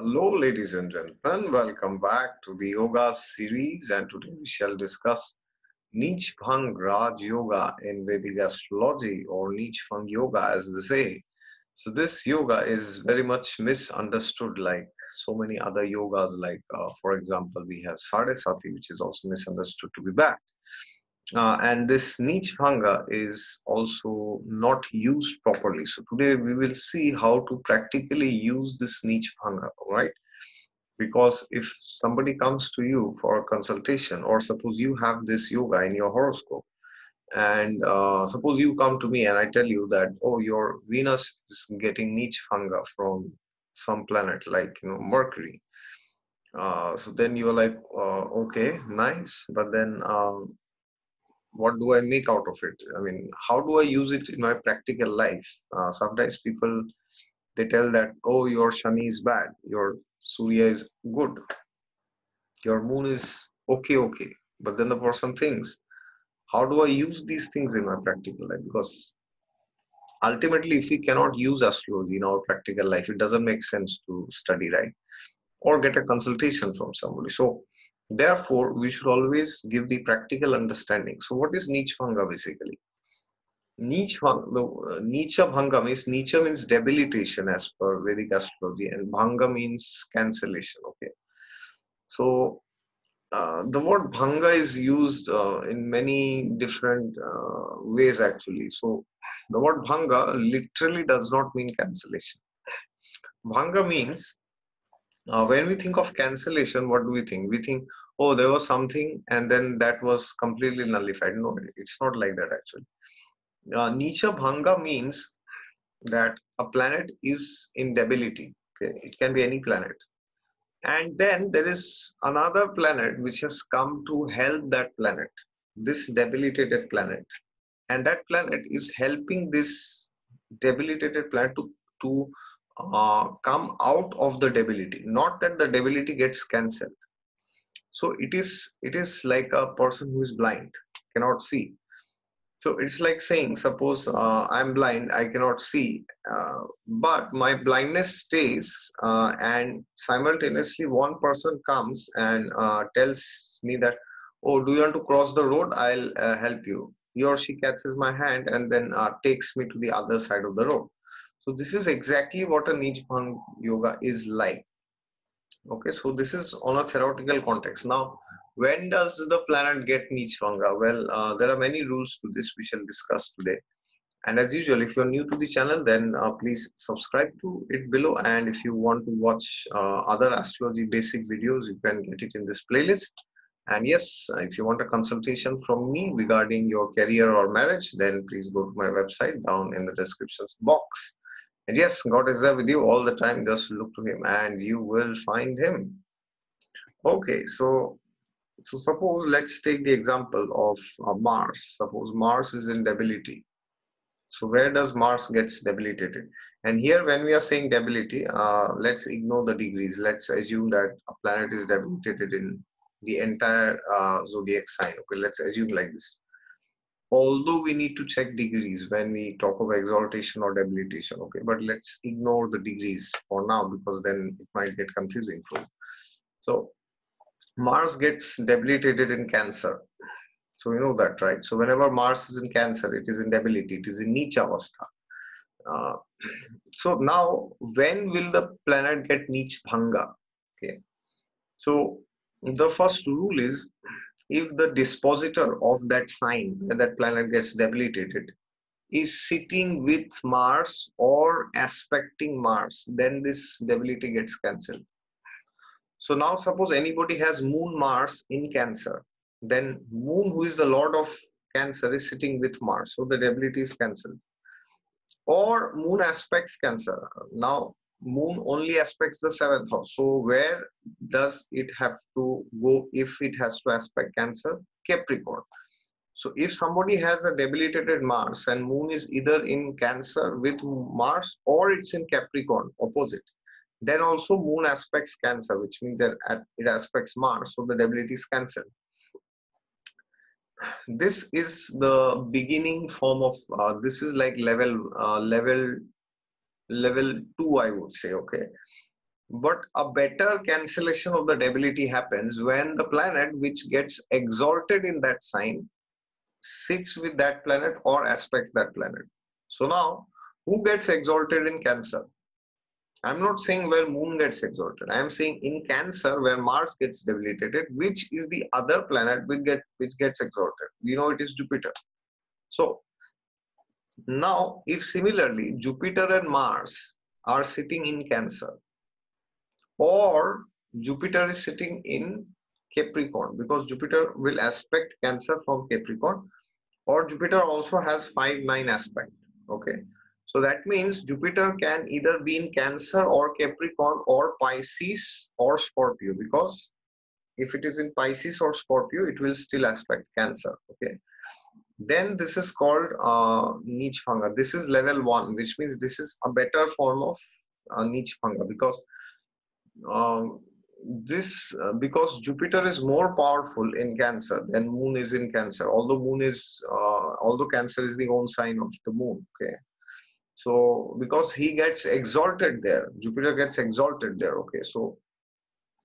Hello, ladies and gentlemen. Welcome back to the yoga series, and today we shall discuss Neech Bhang Raj Yoga in Vedic astrology, or Neech Bhang Yoga, as they say. So, this yoga is very much misunderstood, like so many other yogas. Like, uh, for example, we have Sadesati, which is also misunderstood to be bad. Uh, and this Neech Bhanga is also not used properly. So today we will see how to practically use this Neech Bhanga, right? Because if somebody comes to you for a consultation, or suppose you have this yoga in your horoscope, and uh, suppose you come to me and I tell you that, oh, your Venus is getting Neech Bhanga from some planet like you know Mercury. Uh, so then you're like, uh, okay, nice, but then um, what do I make out of it? I mean, how do I use it in my practical life? Uh, sometimes people they tell that, oh, your Shani is bad, your Surya is good, your moon is okay, okay. But then the person thinks, how do I use these things in my practical life? Because ultimately, if we cannot use astrology in our practical life, it doesn't make sense to study, right? Or get a consultation from somebody. So Therefore, we should always give the practical understanding. So, what is Neech Bhanga basically? Neech the Nicha Bhanga means Nicha means debilitation as per Vedic astrology, and Bhanga means cancellation. Okay, so uh, the word Bhanga is used uh, in many different uh, ways actually. So the word Bhanga literally does not mean cancellation. Bhanga means uh, when we think of cancellation, what do we think? We think, oh, there was something and then that was completely nullified. No, it's not like that actually. Uh, Nicha Bhanga means that a planet is in debility. Okay? It can be any planet. And then there is another planet which has come to help that planet, this debilitated planet. And that planet is helping this debilitated planet to, to uh, come out of the debility. Not that the debility gets cancelled. So it is it is like a person who is blind cannot see. So it's like saying suppose uh, i'm blind i cannot see uh, but my blindness stays uh, and simultaneously one person comes and uh, tells me that oh do you want to cross the road? I'll help you. He or she catches my hand and then takes me to the other side of the road so this is exactly what a Bhang yoga is like. Okay, so this is on a theoretical context. Now, when does the planet get Bhanga? Well, uh, there are many rules to this we shall discuss today. And as usual, if you're new to the channel, then uh, please subscribe to it below. And if you want to watch uh, other astrology basic videos, you can get it in this playlist. And yes, if you want a consultation from me regarding your career or marriage, then please go to my website down in the description box. And yes, God is there with you all the time. Just look to Him and you will find Him. Okay, so so suppose let's take the example of uh, Mars. Suppose Mars is in debility. So where does Mars gets debilitated? And here, when we are saying debility, uh, let's ignore the degrees. Let's assume that a planet is debilitated in the entire uh, zodiac sign. Okay, let's assume like this although we need to check degrees when we talk of exaltation or debilitation okay but let's ignore the degrees for now because then it might get confusing for you. So mars gets debilitated in cancer. So you know that right? So whenever mars is in cancer it is in debility it is in nicha avastha. Uh, so now when will the planet get neech bhanga? Okay. So the first rule is if the dispositor of that sign where that planet gets debilitated is sitting with Mars or aspecting Mars, then this debility gets cancelled. So now suppose anybody has Moon Mars in Cancer, then Moon, who is the Lord of Cancer, is sitting with Mars, so the debility is cancelled. Or Moon aspects Cancer. Now moon only aspects the seventh house. So where does it have to go if it has to aspect cancer? Capricorn. So if somebody has a debilitated mars and moon is either in cancer with mars or it's in capricorn opposite then also moon aspects cancer which means that it aspects mars so the debility is cancelled. This is the beginning form of uh, this is like level uh, level level 2 i would say okay but a better cancellation of the debility happens when the planet which gets exalted in that sign sits with that planet or aspects that planet. So now, who gets exalted in Cancer? I'm not saying where Moon gets exalted. I'm saying in Cancer where Mars gets debilitated, which is the other planet which, get, which gets exalted. We know it is Jupiter. So now, if similarly Jupiter and Mars are sitting in Cancer, or Jupiter is sitting in Capricorn because Jupiter will aspect Cancer from Capricorn or Jupiter also has 5 9 aspect okay? So that means Jupiter can either be in Cancer or Capricorn or Pisces or Scorpio because if it is in Pisces or Scorpio it will still aspect Cancer okay then this is called uh, Neech Bhanga this is level 1 which means this is a better form of uh, Neech Bhanga because um, this uh, because Jupiter is more powerful in Cancer than Moon is in Cancer. Although Moon is, uh, although Cancer is the own sign of the Moon. Okay, so because he gets exalted there, Jupiter gets exalted there. Okay, so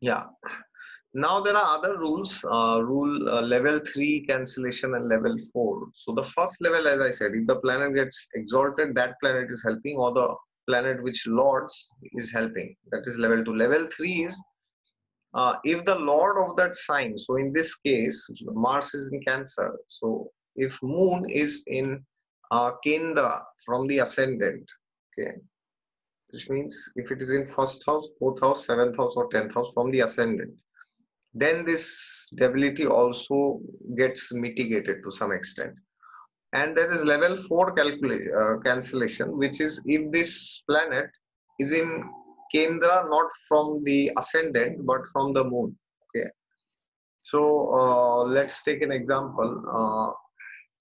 yeah. Now there are other rules. Uh, rule uh, level three cancellation and level four. So the first level, as I said, if the planet gets exalted, that planet is helping, or the planet which lords is helping. That is level two. Level three is uh, if the lord of that sign so in this case mars is in cancer so if moon is in uh, kendra from the ascendant okay which means if it is in first house fourth house seventh house or tenth house from the ascendant then this debility also gets mitigated to some extent and there is level 4 calculation uh, cancellation which is if this planet is in Kendra not from the ascendant but from the moon. Okay. So uh, let's take an example. Uh,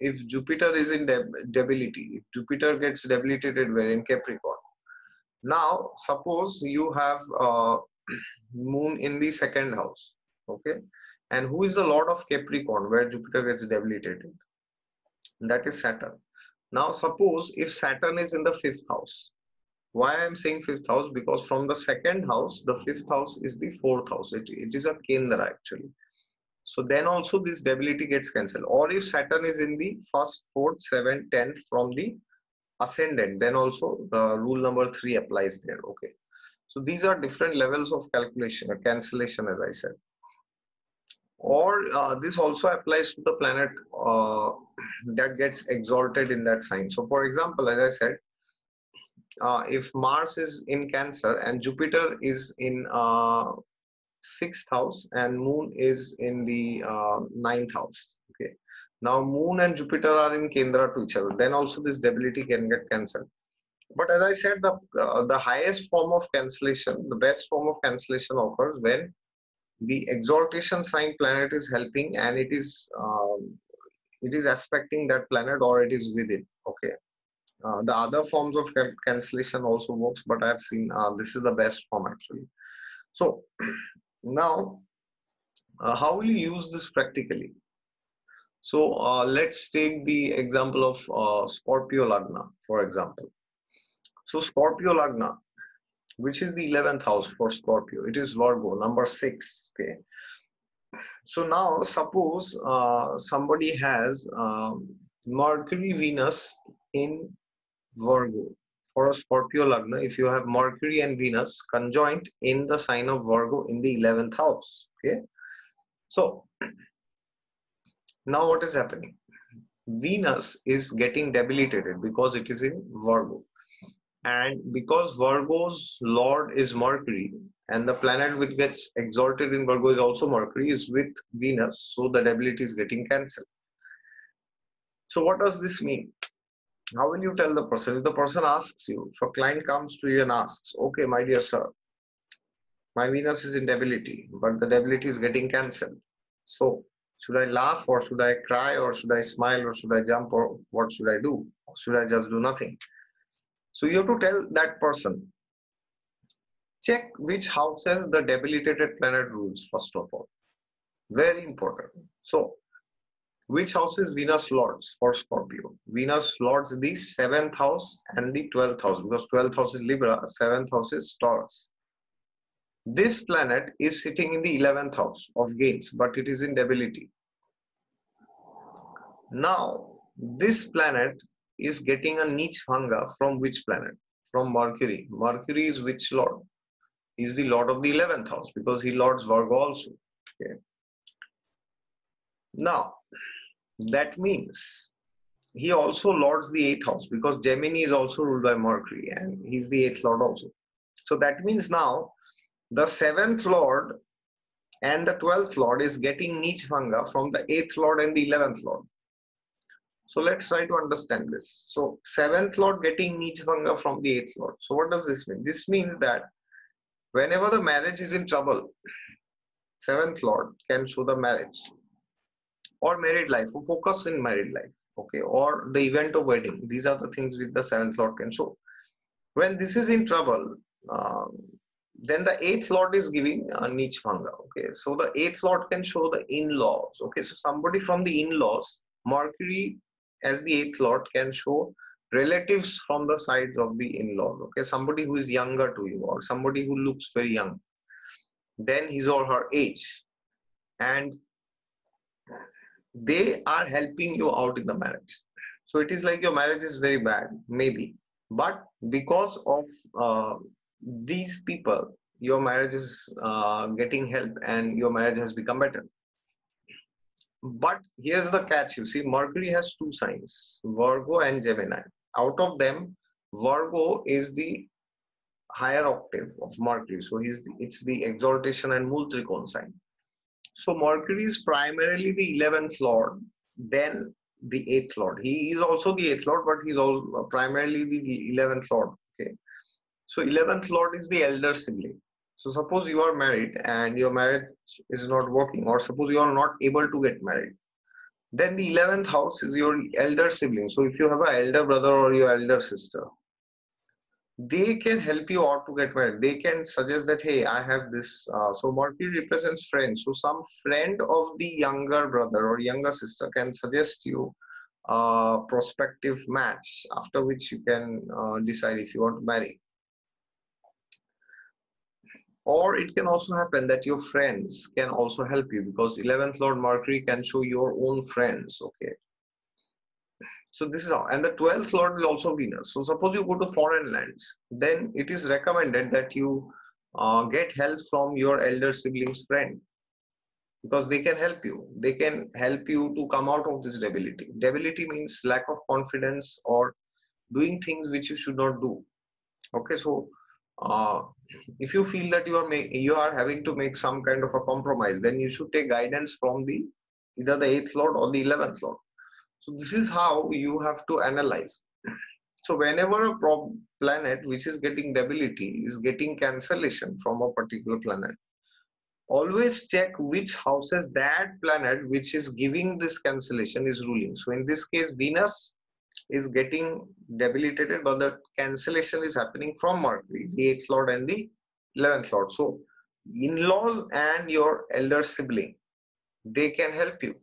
if Jupiter is in deb debility, if Jupiter gets debilitated where in Capricorn. Now suppose you have uh, moon in the second house. Okay. And who is the lord of Capricorn? Where Jupiter gets debilitated? That is Saturn. Now suppose if Saturn is in the fifth house. Why i'm saying fifth house? Because from the second house the fifth house is the fourth house. It, it is a kendra actually. So then also this debility gets cancelled. Or if saturn is in the first fourth seventh tenth from the ascendant then also the rule number three applies there. Okay? So these are different levels of calculation or cancellation as i said or uh, this also applies to the planet uh, that gets exalted in that sign so for example as i said uh, if Mars is in Cancer and Jupiter is in uh, sixth house and Moon is in the uh, ninth house. Okay. Now Moon and Jupiter are in Kendra to each other. Then also this debility can get cancelled. But as I said, the uh, the highest form of cancellation, the best form of cancellation occurs when the exaltation sign planet is helping and it is um, it is aspecting that planet or it is with it. Okay uh, the other forms of cancellation also works, but I've seen uh, this is the best form actually. So now, uh, how will you use this practically? So uh, let's take the example of uh, Scorpio Lagna, for example. So Scorpio Lagna, which is the 11th house for Scorpio, it is Virgo, number six, okay. So now suppose uh, somebody has um, Mercury Venus in Virgo. For a Scorpio Lagna, if you have Mercury and Venus conjoined in the sign of Virgo in the 11th house. Okay. So now what is happening? Venus is getting debilitated because it is in Virgo. And because Virgo's Lord is Mercury, and the planet which gets exalted in Virgo is also Mercury, is with Venus, so the debility is getting cancelled. So, what does this mean? how will you tell the person if the person asks you if a client comes to you and asks okay my dear sir my venus is in debility but the debility is getting cancelled so should i laugh or should i cry or should i smile or should i jump or what should i do or should i just do nothing so you have to tell that person check which houses the debilitated planet rules first of all very important so which house is Venus Lords for Scorpio? Venus Lords the seventh house and the twelfth house because twelfth house is Libra, seventh house is Taurus. This planet is sitting in the 11th house of gains, but it is in debility. Now, this planet is getting a Neech Bhanga from which planet? From Mercury. Mercury is which lord? He's the lord of the 11th house because he lords Virgo also. Okay. Now, that means he also lords the 8th house because Gemini is also ruled by Mercury and he's the 8th lord also. So that means now the 7th lord and the 12th lord is getting Neech Bhanga from the 8th lord and the 11th lord. So let's try to understand this. So seventh lord getting Neech Bhanga from the eighth lord. So what does this mean? This means that whenever the marriage is in trouble, seventh lord can show the marriage or married life or focus in married life. Okay, or the event of wedding. These are the things which the seventh lord can show. When this is in trouble, um, then the eighth lord is giving a Neech Bhanga. Okay, so the eighth lord can show the in-laws. Okay, so somebody from the in-laws, Mercury as the eighth lord can show relatives from the side of the in-laws okay? Somebody who is younger to you or somebody who looks very young. Then his or her age. And they are helping you out in the marriage. So it is like your marriage is very bad maybe. But because of uh, these people your marriage is uh, getting help and your marriage has become better but here's the catch. You see mercury has two signs virgo and gemini. Out of them virgo is the higher octave of mercury. So he's the, it's the exaltation and mool trikon sign. So mercury is primarily the 11th lord then the 8th lord. He is also the 8th lord but he's all primarily the 11th lord. Okay. So 11th lord is the elder sibling so suppose you are married and your marriage is not working, or suppose you are not able to get married. Then the 11th house is your elder sibling. So if you have an elder brother or your elder sister, they can help you out to get married. They can suggest that, hey, I have this. Uh, so Mercury represents friends. So some friend of the younger brother or younger sister can suggest you a prospective match after which you can uh, decide if you want to marry or it can also happen that your friends can also help you because 11th lord mercury can show your own friends okay? So this is how and the 12th lord will also venus so suppose you go to foreign lands then it is recommended that you uh, get help from your elder siblings friend because they can help you. They can help you to come out of this debility. Debility means lack of confidence or doing things which you should not do. Okay so uh, if you feel that you are you are having to make some kind of a compromise then you should take guidance from the either the eighth lord or the 11th lord so this is how you have to analyze. So whenever a planet which is getting debility is getting cancellation from a particular planet always check which houses that planet which is giving this cancellation is ruling. So in this case venus is getting debilitated, but the cancellation is happening from Mercury, the eighth lord and the 11th lord. So, in laws and your elder sibling, they can help you.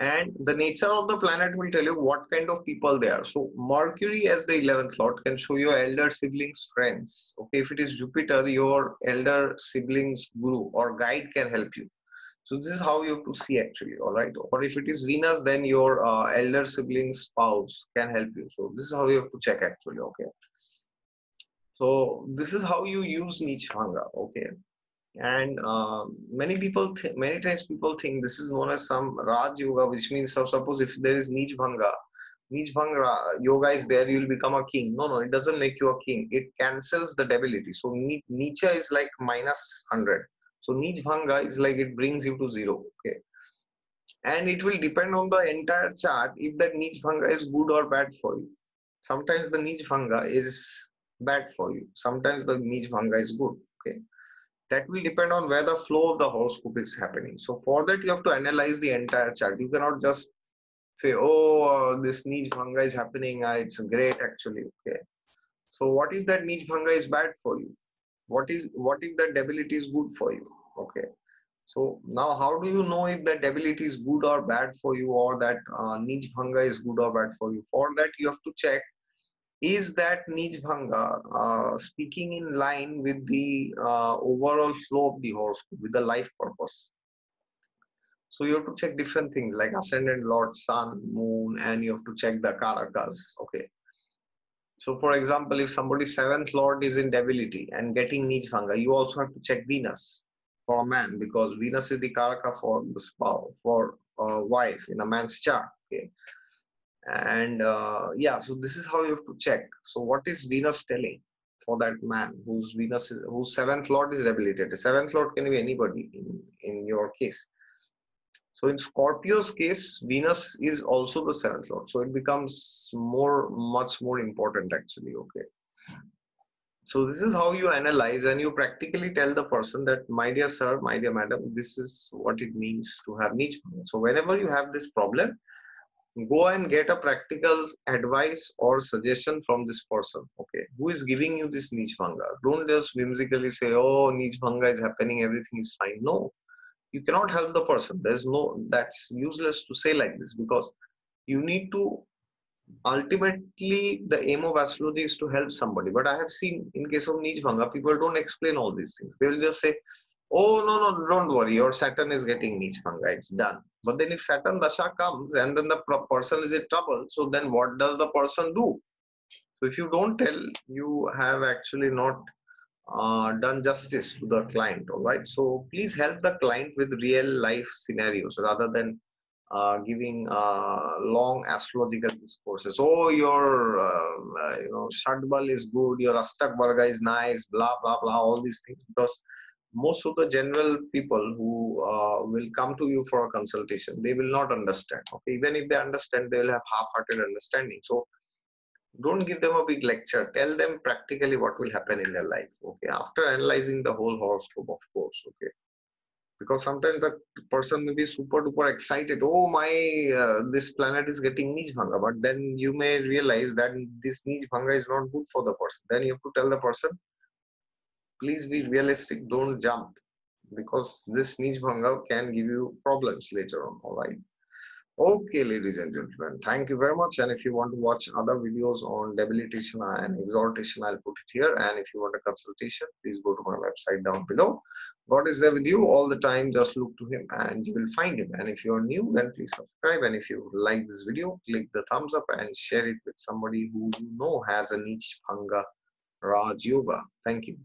And the nature of the planet will tell you what kind of people they are. So, Mercury as the 11th lord can show your elder siblings' friends. Okay, if it is Jupiter, your elder siblings' guru or guide can help you so this is how you have to see actually, all right? Or if it is Venus, then your uh, elder sibling spouse can help you. So this is how you have to check actually, okay? So this is how you use Neech Bhanga, okay? And uh, many people, many times people think this is known as some Raj Yoga, which means so suppose if there is Neech Bhanga, Neech Bhanga yoga is there, you will become a king. No, no, it doesn't make you a king. It cancels the debility. So Neech is like minus 100 so Neech Bhanga is like it brings you to zero. Okay. And it will depend on the entire chart if that Neech Bhanga is good or bad for you. Sometimes the Neech Bhanga is bad for you. Sometimes the Neech Bhanga is good. Okay. That will depend on where the flow of the horoscope is happening. So for that you have to analyze the entire chart. You cannot just say, oh, uh, this Neech Bhanga is happening. Uh, it's great actually. Okay. So what if that Neech Bhanga is bad for you? What is what if that debility is good for you okay so now how do you know if that debility is good or bad for you or that uh, Bhanga is good or bad for you for that you have to check is that Neech Bhanga uh, speaking in line with the uh, overall flow of the horoscope, with the life purpose? So you have to check different things like ascendant lord, sun, moon, and you have to check the karakas. Okay. So for example, if somebody's seventh lord is in debility and getting Neech Bhanga, you also have to check Venus for a man because Venus is the karaka for the spouse, for a wife in a man's chart. Okay? And uh, yeah so this is how you have to check. So what is venus telling for that man whose venus is whose seventh lord is debilitated? Seventh lord can be anybody in in your case so in scorpio's case venus is also the seventh lord so it becomes more much more important actually okay. So this is how you analyze and you practically tell the person that my dear sir my dear madam this is what it means to have neech so whenever you have this problem go and get a practical advice or suggestion from this person okay who is giving you this neech bhanga don't just whimsically say oh neech bhanga is happening everything is fine. No you cannot help the person. There's no that's useless to say like this because you need to ultimately the aim of astrology is to help somebody. But i have seen in case of neech bhanga people don't explain all these things. They will just say oh no no don't worry. Your saturn is getting neech bhanga. It's done. But then if saturn dasha comes and then the person is in trouble so then what does the person do? So if you don't tell you have actually not uh, done justice to the client all right? So please help the client with real life scenarios rather than uh, giving uh, long astrological discourses. Oh, your uh, you know Shadbal is good, your Ashtak Varga is nice, blah blah blah, all these things. Because most of the general people who uh, will come to you for a consultation they will not understand okay? Even if they understand they will have half-hearted understanding. So don't give them a big lecture. Tell them practically what will happen in their life okay? After analyzing the whole horoscope of course okay? Because sometimes the person may be super duper excited oh my uh, this planet is getting neech bhanga. But then you may realize that this neech bhanga is not good for the person. Then you have to tell the person please be realistic. Don't jump. Because this neech bhanga can give you problems later on all right okay ladies and gentlemen thank you very much. And if you want to watch other videos on debilitation and exaltation i'll put it here. And if you want a consultation please go to my website down below. God is there with you all the time. Just look to him and you will find him. And if you're new then please subscribe. And if you like this video click the thumbs up and share it with somebody who you know has a neech bhanga raj yoga. Thank you